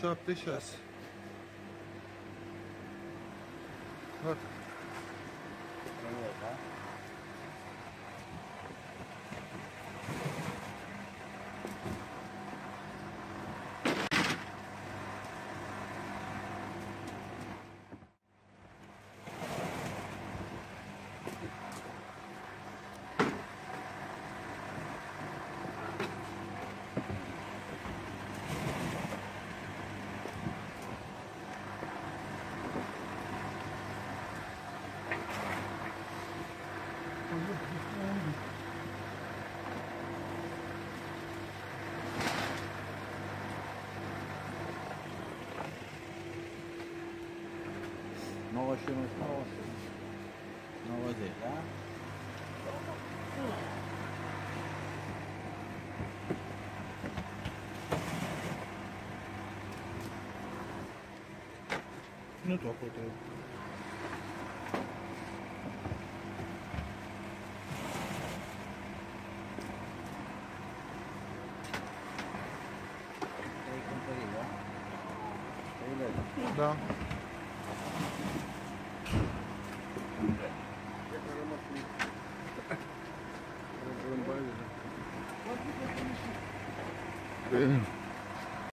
Шапти зараз. От. Привет, да? Нова ще не стала. На воді, да? Ну так от. Три контурі, да? Привет. Да. Блін.